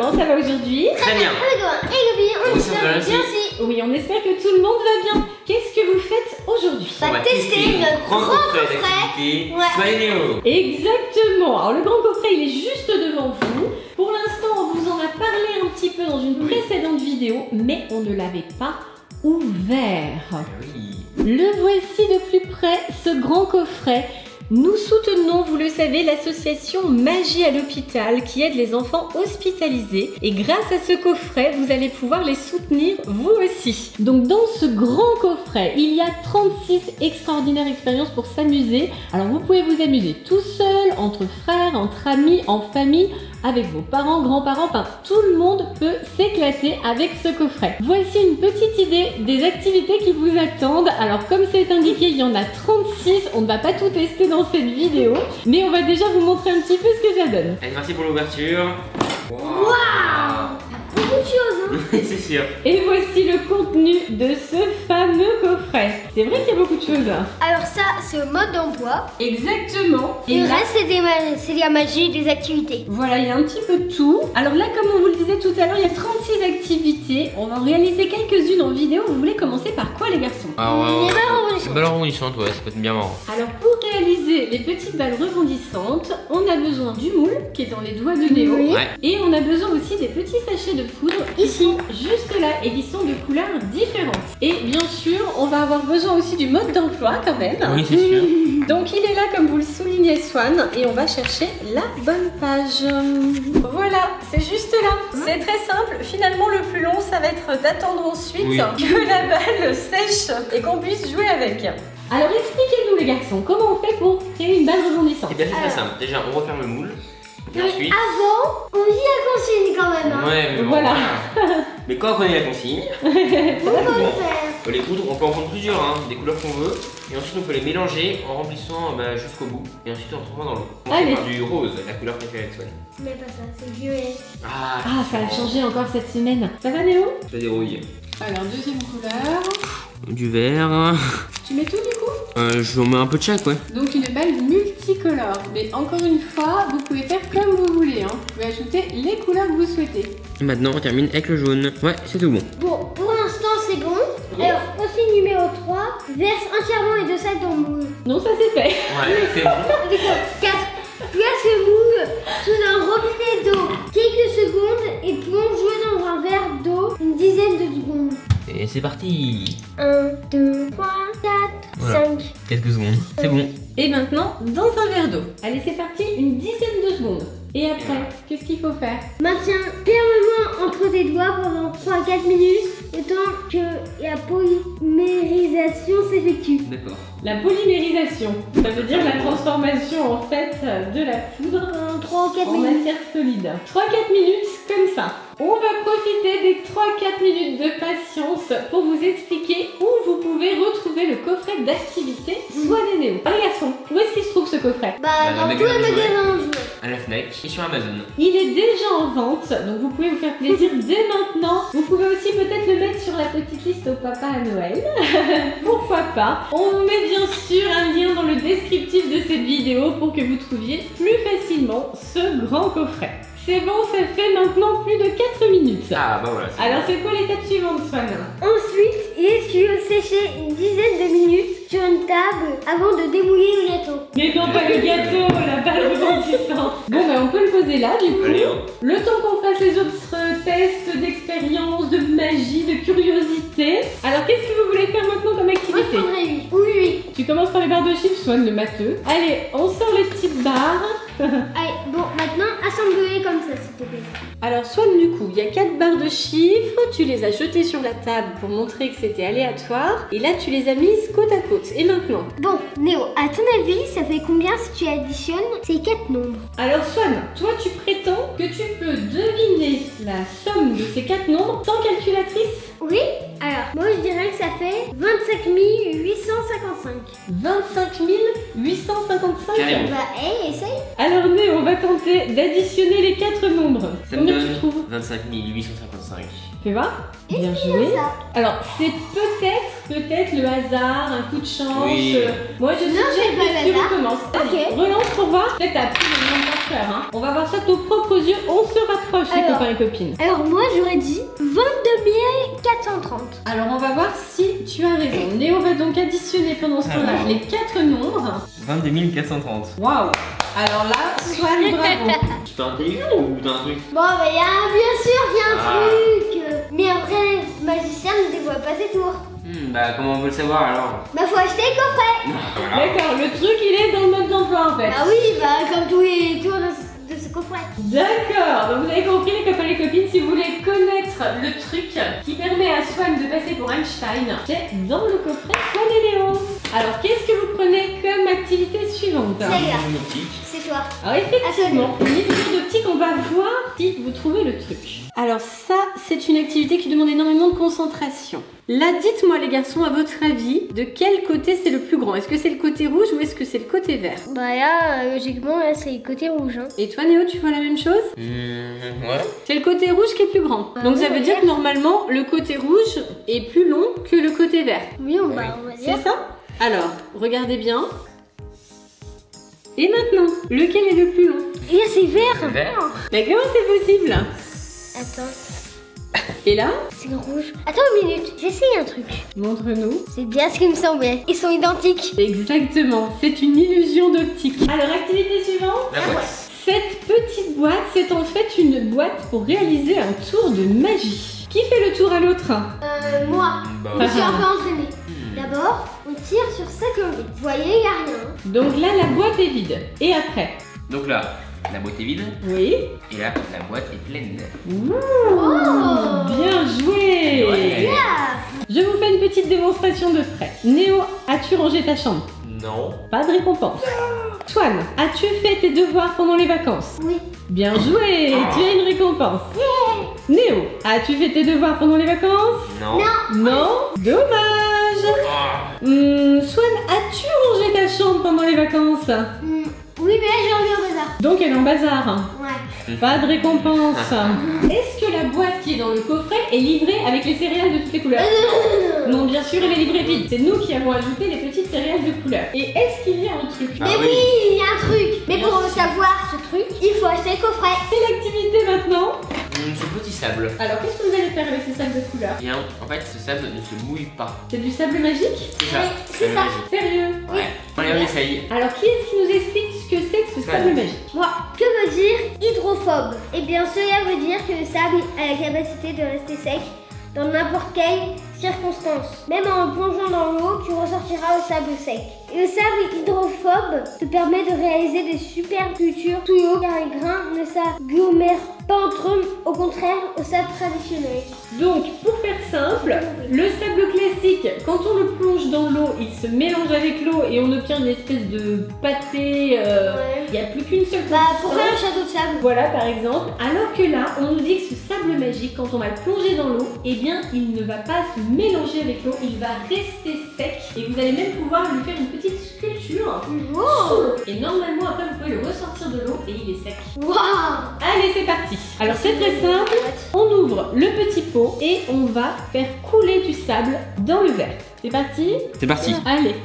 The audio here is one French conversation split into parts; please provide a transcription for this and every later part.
comment ça va aujourd'hui Très bien. On va, bien. Oui, on espère que tout le monde va bien. Qu'est-ce que vous faites aujourd'hui? On va tester notre grand coffret. d'activité. Ouais. Exactement. Alors le grand coffret, il est juste devant vous. Pour l'instant, on vous en a parlé un petit peu dans une précédente vidéo, mais on ne l'avait pas ouvert. Ah Oui. Le voici de plus près, ce grand coffret. Nous soutenons, vous le savez, l'association Magie à l'hôpital qui aide les enfants hospitalisés. Et grâce à ce coffret, vous allez pouvoir les soutenir vous aussi. Donc dans ce grand coffret, il y a 36 extraordinaires expériences pour s'amuser. Alors vous pouvez vous amuser tout seul, entre frères, entre amis, en famille avec vos parents, grands-parents, enfin tout le monde peut s'éclater avec ce coffret. Voici une petite idée des activités qui vous attendent. Alors comme c'est indiqué, il y en a 36, on ne va pas tout tester dans cette vidéo, mais on va déjà vous montrer un petit peu ce que ça donne. Allez, merci pour l'ouverture. Choses, hein. C'est sûr. Et voici le contenu de ce fameux coffret. C'est vrai qu'il y a beaucoup de choses. Alors ça, c'est le mode d'emploi. Exactement. Et le reste, c'est des ma- c'est de la magie, des activités. Voilà, il y a un petit peu de tout. Alors là, comme on vous le disait tout à l'heure, il y a 36 activités. On va en réaliser quelques-unes en vidéo. Vous voulez commencer par quoi les garçons? Ah ouais, Les ouais. Balle rebondissante, ouais, ça peut être bien marrant. Alors pour réaliser les petites balles rebondissantes, on a besoin du moule qui est dans les doigts de Néo. Oui. Ouais. Et on a besoin aussi des petits sachets de poudre ici, juste là, et qui sont de couleurs différentes. Et bien sûr, on va avoir besoin aussi du mode d'emploi quand même. Oui, c'est sûr. Donc il est là comme vous le soulignez Swan et on va chercher la bonne page. Voilà, c'est juste là. C'est très simple. Finalement le plus long ça va être d'attendre ensuite Oui. que la balle sèche et qu'on puisse jouer avec. Alors expliquez-nous les garçons, comment on fait pour créer une balle rebondissante Et bien, c'est très simple. Déjà, on referme le moule. Et Mais ensuite. avant, on vit la consigne quand même. Hein. Ouais, mais bon, Voilà. voilà. Mais quand on connaît la consigne, On peut le bon. faire. les poudres, on peut en prendre plusieurs, hein, des couleurs qu'on veut. Et ensuite, on peut les mélanger en remplissant bah, jusqu'au bout. Et ensuite, on transforme dans l'eau. On Allez. du rose, la couleur préférée de Swan. Mais pas ça, c'est violet. Ah, Ah, ça a changé encore cette semaine. Ça va Néo Ça dérouille. Alors deuxième couleur. Du vert. Tu mets tout du coup? Euh, je vous mets un peu de chaque, ouais. Donc une balle multicolore. Mais encore une fois, vous pouvez faire comme vous voulez. Hein. Vous pouvez ajouter les couleurs que vous souhaitez. Et maintenant, on termine avec le jaune. Ouais, c'est tout bon. Bon, pour l'instant, c'est bon. Alors, consigne numéro 3. Verse entièrement les deux sacs dans le moule. Non, ça c'est fait. Ouais, c'est bon. D'accord. 4. Place le moule sous un robinet d'eau. Quelques secondes et plonge-le dans un verre d'eau une dizaine de secondes. Et c'est parti. 1, 2, 3, 4, Voilà. 5. Quelques secondes. C'est bon. Transformation en fait de la poudre En 3 ou 4 en minutes. matière solide. 3-4 minutes comme ça. On va profiter des 3-4 minutes de patience pour vous expliquer où vous pouvez retrouver le coffret d'activité Swan et Néo. Allez garçons, où est-ce qu'il se trouve ce coffret? Bah, Bah, dans le tous les magasins. À la Fnac et sur Amazon. Il est déjà en vente, donc vous pouvez vous faire plaisir dès maintenant. Vous pouvez aussi peut-être le mettre sur la petite liste au papa à Noël. Pourquoi pas? On met bien sûr un lien dans le descriptif de cette vidéo pour que vous trouviez plus facilement ce grand coffret. C'est bon, ça fait maintenant plus de 4 minutes. Ah, bah voilà. Alors c'est quoi l'étape suivante, Swan Ensuite, essuie sécher une dizaine de minutes sur une table avant de démouiller le gâteau. Mais non, pas le gâteau, la balle rebondissante. Bon, bah on peut le poser là, du coup. Allez, hein. Le temps qu'on fasse les autres tests d'expérience, de magie, de curiosité. Alors, qu'est-ce que vous voulez faire maintenant comme Moi, je activité prendrais 8. Oui, 8. Tu commences par les barres de chiffres, Swan le matheux. Allez, on sort les petites barres. Allez, bon, maintenant, assemble-les comme ça, s'il te plaît. Alors, Swan, du coup, il y a 4 barres de chiffres. Tu les as jetées sur la table pour montrer que c'était aléatoire. Et là, tu les as mises côte à côte. Et maintenant Bon, Néo, à ton avis, ça fait combien si tu additionnes ces 4 nombres? Alors, Swan, toi, tu prétends que tu peux deviner la somme de ces 4 nombres sans 855. 25 855 Carrément. Bah, hey, essaye. Alors Né, on va tenter d'additionner les quatre nombres. Ça me Combien tu donne trouves 25 855. Fais voir. Bien joué. ça? Alors c'est peut-être, peut-être le hasard, un coup de chance. Oui. Euh, Moi je Non, suggère c'est pas que tu hasard. recommences. Ok. Allez, Relance pour voir. Peut-être t'as pris le nombre faire. Hein. On va voir ça de nos propres yeux. On se les Alors. copains et copines. Alors moi j'aurais dit 22 430. Alors, on va voir si tu as raison. Néo va donc additionner pendant ce temps-là Alors. les quatre nombres. 22 430. Waouh Alors là, Swan, bravo. Tu fais intelligent ou t'as un truc? Bon bah y a bien sûr qu'il y a un Ah. truc. Mais après, le magicien ne dévoile pas ses tours. Hmm, Bah, comment on peut le savoir alors? Bah faut acheter le coffret. Voilà. D'accord, le truc, il est dans le mode d'emploi en fait. Bah oui, bah comme tous les tours de ce, de ce coffret. D'accord, le truc qui permet à Swan de passer pour Einstein, c'est dans le coffret Swan et Léo. Alors qu'est-ce que vous prenez comme activité suivante? C'est toi. Alors effectivement, une illusion d'optique, on va voir si vous trouvez le truc. Alors ça, c'est une activité qui demande énormément de concentration. Là, dites-moi les garçons, à votre avis, de quel côté c'est le plus grand? Est-ce que c'est le côté rouge ou est-ce que c'est le côté vert? Bah là, euh, logiquement, là c'est le côté rouge. Hein. Et toi Néo, tu vois la même chose? Hmm, ouais. C'est le côté rouge qui est plus grand. Ah Donc ça veut dire que normalement, le côté rouge est plus long que le côté vert. Oui, on, Oui. va, on va dire. C'est ça? Alors, regardez bien. Et maintenant, lequel est le plus long Et là c'est vert. Vert. Mais comment c'est possible Attends, Et là, c'est rouge. Attends une minute, j'essaye un truc. montre-nous. C'est bien ce qui me semblait. Ils sont identiques. Exactement, c'est une illusion d'optique. Alors, activité suivante. La boîte. Cette petite boîte, c'est en fait une boîte pour réaliser un tour de magie. Qui fait le tour à l'autre? Euh, moi, Bah, je suis un peu entraînée. D'abord, on tire sur sa colonne. Vous voyez, il a rien. Donc là, la boîte est vide. Et après Donc là, la boîte est vide. Oui. Et là, la boîte est pleine. Ouh, Oh Bien joué Ouais. Je vous fais une petite démonstration de près. Néo, as-tu rangé ta chambre? Non. Pas de récompense. Swan, as-tu fait tes devoirs pendant les vacances? Oui. Bien joué Tu as une récompense. Néo, as-tu fait tes devoirs pendant les vacances? Non. Non? Dommage Ah. Hmm, Swan, as-tu rangé ta chambre pendant les vacances? Hmm, Oui, mais là j'ai envie au bazar. Donc elle est en bazar. Ouais. Pas de récompense. Est-ce que la boîte qui est dans le coffret est livrée avec les céréales de toutes les couleurs? Non, bien sûr, elle est livrée vide. C'est nous qui avons ajouté les petites céréales de couleur. Et est-ce qu'il y a un truc? Ah mais oui. oui, il y a un truc. Mais pour savoir ce truc, il faut acheter le coffret. C'est l'activité maintenant. Ce petit sable. Alors, qu'est-ce que vous allez faire avec ces sables de couleur Bien, en fait, ce sable ne se mouille pas. C'est du sable magique C'est ça. Oui, c'est ça. magique. Sérieux Ouais. Allez, on essaye. Alors, qui est-ce qui nous explique ce que c'est que ce sable magique Moi, que veut dire hydrophobe? Eh bien, cela veut dire que le sable a la capacité de rester sec dans n'importe quelle circonstance. Même en plongeant dans l'eau, tu ressortiras au sable sec. Et le sable hydrophobe te permet de réaliser des super cultures sous l'eau car les grains ne s'agglomèrent pas entre eux, au contraire au sable traditionnel. Donc, pour faire simple, le sable classique, quand on le plonge dans l'eau, il se mélange avec l'eau et on obtient une espèce de pâté. euh, Ouais. Il n'y a plus qu'une seule Bah, pour faire un château de sable? Voilà par exemple, alors que là, on nous dit que ce sable magique, quand on va le plonger dans l'eau, eh bien, il ne va pas se mélanger avec l'eau, il va rester sec et vous allez même pouvoir lui faire une petite sculpture Wow sous l'eau. Et normalement, après, vous pouvez le ressortir de l'eau et il est sec. Wow Allez, c'est parti. Alors, c'est très simple. On ouvre le petit pot et on va faire couler du sable dans le verre. C'est parti? C'est parti. Allez.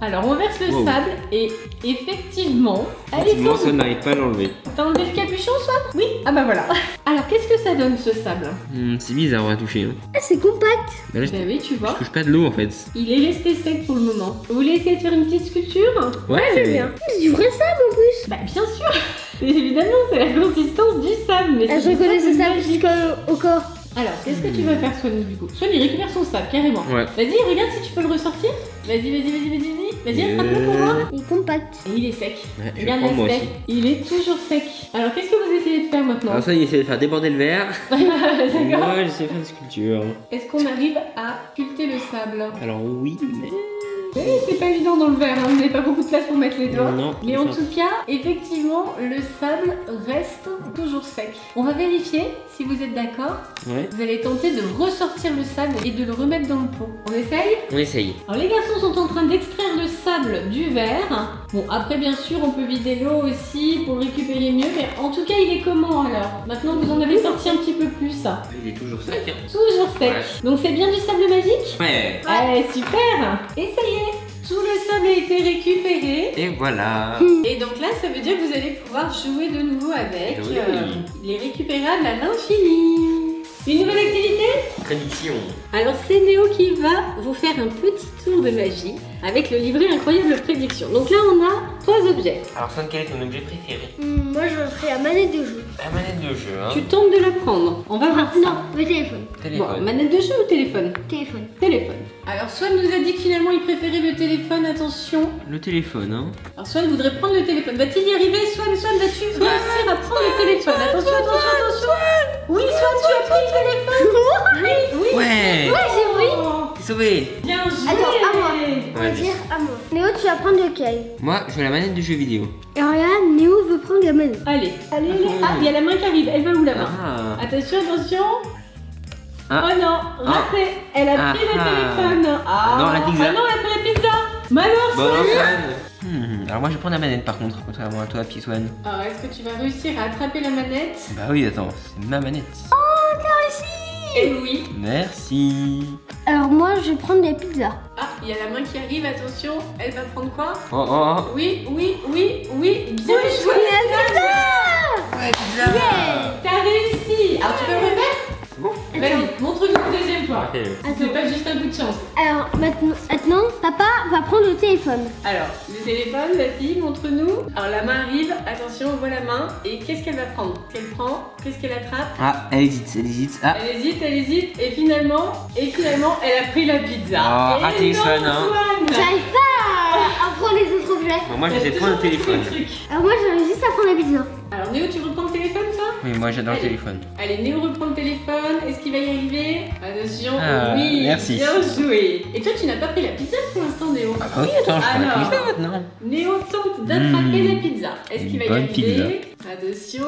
Alors, on verse le Wow. sable et effectivement, allez, Effectivement, sans ça n'arrive pas à l'enlever. T'as enlevé le capuchon, Swan Oui Ah bah voilà. Alors, qu'est-ce que ça donne, ce sable? Hmm, c'est bizarre à toucher. Hein. Ah, c'est compact Bah là, Bah oui, tu vois. je touche pas de l'eau en fait. Il est resté sec pour le moment. Vous voulez essayer de faire une petite sculpture? Ouais, C'est bien. C'est du vrai sable en plus Bah bien sûr Évidemment, c'est la consistance du sable, mais Ah, je reconnais ce sable jusqu'au corps. Alors, qu'est-ce que tu vas faire, Swan, du coup? Swan, il récupère son sable, carrément. Ouais. Vas-y, regarde si tu peux le ressortir. Vas-y, vas-y, vas-y, vas-y, vas-y. Attrape-le pour moi. Il est compact. Et il est sec. Ouais, je vais Regarde prendre moi l'aspect. aussi. Il est toujours sec. Alors, qu'est-ce que vous essayez de faire maintenant Alors ça, il essaie de faire déborder le verre. D'accord. Moi, j'essaie de faire une sculpture. Est-ce qu'on arrive à sculpter le sable Alors oui, mais... Oui, c'est pas évident dans le verre, hein. on n'a pas beaucoup de place pour mettre les doigts. Non, Mais en ça. tout cas, effectivement, le sable reste toujours sec. On va vérifier si vous êtes d'accord. Ouais. Vous allez tenter de ressortir le sable et de le remettre dans le pot. On essaye? On essaye. Alors les garçons sont en train d'extraire le sable du verre. Bon, après bien sûr, on peut vider l'eau aussi pour le récupérer mieux. Mais en tout cas, il est comment alors? Maintenant, vous en avez sorti un petit peu plus. Il est toujours sec. hein. Toujours sec. Ouais. Donc c'est bien du sable magique? Ouais. Allez, super est Tout le sable a été récupéré. Et voilà. Et donc là, ça veut dire que vous allez pouvoir jouer de nouveau avec. Oui. Euh, il est récupérable à l'infini. Une nouvelle activité Prédiction. Alors c'est Néo qui va vous faire un petit tour de magie avec le livret incroyable prédiction. Donc là on a trois objets. Alors, Swan, quel est ton objet préféré Hmm, moi, je ferai la manette de jeu. La manette de jeu, hein. Tu tentes de la prendre. On va voir ça. Non, le téléphone. Bon, Téléphone. manette de jeu ou téléphone Téléphone. Téléphone. Alors Swan nous a dit que finalement il préférait le téléphone, attention. Le téléphone, hein. Alors Swan voudrait prendre le téléphone. Va-t-il y arriver? Swan, Swan, vas-tu? Réussir à prendre le téléphone Attention, attention, attention. Oui, Swan, tu as pris le téléphone. Oui, oui. Ouais Ouais, j'ai pris. Sauvé Bien joué. Attends, à moi. On va dire à moi. Néo, tu vas prendre lequel? Moi, je veux la manette de jeu vidéo. Alors là, Néo veut prendre la manette. Allez, allez, allez. Ah, il y a la main qui arrive. Elle va où la main? Ah. Attention, attention. Ah. Oh non, raté. Elle a pris le Ah, ah. téléphone. Ah. Non, la pizza. Ah non, elle a pris la pizza. Malheur, Bon. Alors, moi, je vais prendre la manette par contre, contrairement à toi, P-Swan. Alors, est-ce que tu vas réussir à attraper la manette? Bah oui, attends, c'est ma manette. Eh oui. Merci. Alors moi, je vais prendre des pizzas. Ah, il y a la main qui arrive, attention. Elle va prendre quoi? Oh, oh, oh. Oui, oui, oui, oui. Bien joué. Ouais, pizza T'as réussi. Alors, tu peux le refaire Bon. Vas-y, montre-nous une deuxième fois. Ok. C'est pas juste un coup de chance. Alors maintenant, maintenant, papa va prendre le téléphone. Alors, le téléphone, vas-y, montre-nous. Alors, la main arrive, attention, on voit la main. Et qu'est-ce qu'elle va prendre? Qu'elle prend? Qu'est-ce qu'elle attrape? Ah, elle hésite, elle hésite. Ah, Elle hésite, elle hésite, et finalement, et finalement, elle a pris la pizza. Oh, Et raté, non, Swan, hein. J'arrive pas à, prendre les autres objets. bon, moi, je pris téléphone. le truc. Alors moi, j'arrive juste à prendre la pizza. Alors, Néo, tu reprends téléphone, Oui, moi, j'adore le Allez. téléphone. Allez, Néo reprend le téléphone. Est-ce qu'il va y arriver Attention, Ah, oui, merci. bien joué. Et toi, tu n'as pas pris la pizza pour l'instant, Néo? Ah bah oui, attends, je prends la Alors. pizza maintenant. Néo tente d'attraper Mmh. la pizza. Est-ce qu'il va y Bonne arriver? Attention.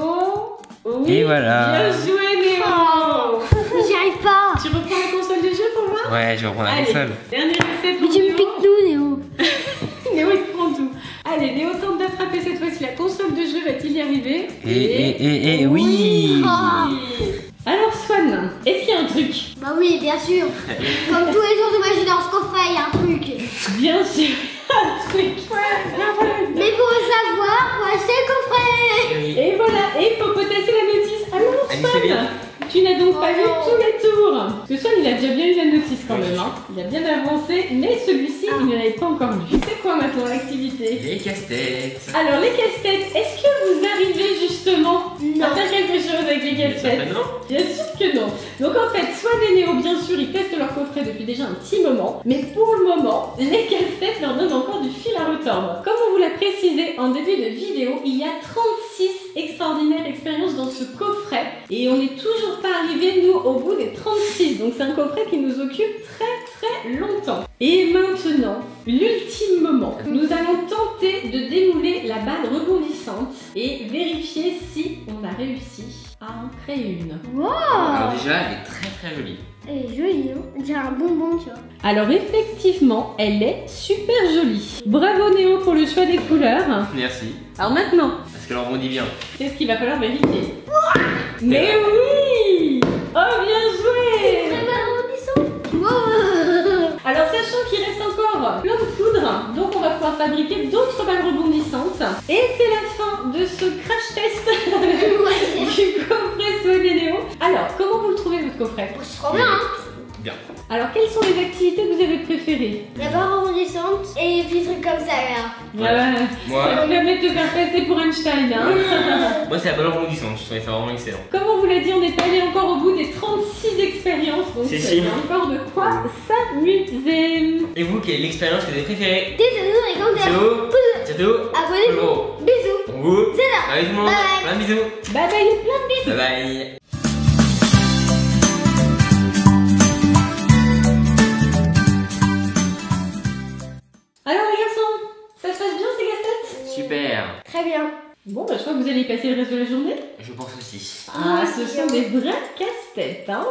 Oui, Et voilà. Bien joué, Néo. Oh. J'y arrive pas. Tu reprends la console de jeu pour moi? Ouais, je vais reprendre la Allez, console. dernier essai Mais pour tu me Néo. piques nous, Néo. Néo, tout. Allez, Néo tente d'attraper cette fois-ci la console de jeu. Va-t-il y arriver Et, et, et, et, oui Ah. Alors, Swan, est-ce qu'il y a un truc Bah oui, bien sûr. Comme tous les jours de dans ce coffret, il y a un truc. Bien sûr, un truc. Mais pour le savoir, faut acheter le coffret. Et voilà, et il faut potasser la notice. Bien. Swan, tu n'as donc pas Oh vu non. tous les tours. Parce que Swan, il a déjà bien eu la notice quand Oui. même. Hein. Il a bien avancé, mais celui-ci, il ne l'avait pas encore vu. C'est quoi maintenant l'activité? Les casse-têtes. Alors, les casse-têtes, est-ce que vous arrivez justement Non. à faire quelque chose avec les casse-têtes? Bien sûr que non. Donc en fait, Swan et Néo, bien sûr, ils testent leur coffret depuis déjà un petit moment. Mais pour le moment, les casse-têtes leur donnent encore du fil à retordre. Comme on vous l'a précisé en début de vidéo, il y a 36 extraordinaires expériences dans ce coffret. Et on n'est toujours pas arrivé, nous, au bout des 36. Donc c'est un coffret qui nous occupe très très longtemps. Et maintenant, l'ultime moment. Nous allons tenter de démouler la balle rebondissante et vérifier si on a réussi à en créer une. Wow. Alors déjà, elle est très très jolie. Elle est jolie, hein. Dirait un bonbon, tu vois. Alors effectivement, elle est super jolie. Bravo Néo pour le choix des couleurs. Merci. Alors maintenant, Parce qu'elle rebondit bien. qu'est-ce qu'il va falloir vérifier? Mais oui Oh bien joué Très mal rebondissant. Wow. Alors sachant qu'il reste encore plein de poudre, donc on va pouvoir fabriquer d'autres balles rebondissantes. Et c'est la fin de ce crash test du coffret et Néo. Alors, comment vous le trouvez votre coffret C'est trop bien, hein. Bien. Alors, quelles sont les activités que vous avez préférées La barre rebondissante et des petits trucs comme ça, là. Ouais, ouais. Moi, Ça vous permet de te faire passer pour Einstein. Hein moi c'est la balle rebondissante. Je trouvais ça vraiment excellent. Comme on vous l'a dit, on n'est pas allé encore au bout des 36 expériences, donc Si, il y a encore de quoi s'amuser. Et vous, quelle est l'expérience que vous avez préférée Bisous et comme Tout Abonnez-vous. Bisous. Pour vous C'est là. Allez tout le monde. Bye. Plein de bisous. Bye bye, plein de bisous. Bye bye. Alors les garçons, ça se passe bien ces casse-têtes Super. Très bien. Bon, bah je crois que vous allez y passer le reste de la journée. Je pense aussi. Ah, ce sont des vrais casse-têtes, hein